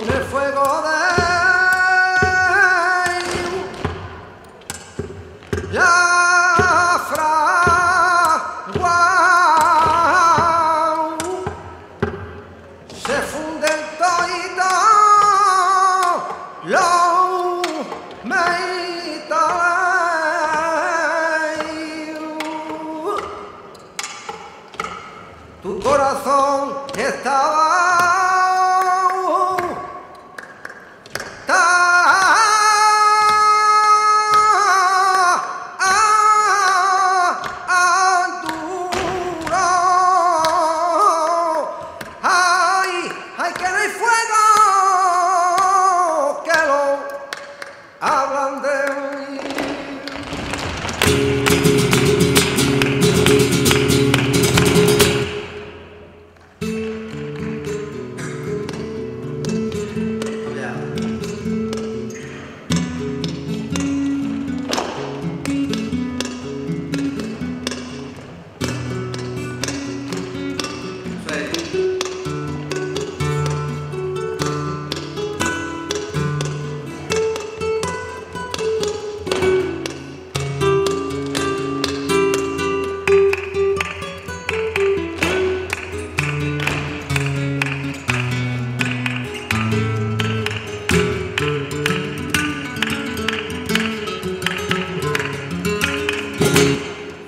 fuego de la fragua se funden toditos los meitales. Tu corazón estaba hablan de mí.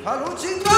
Hallo, Jingle!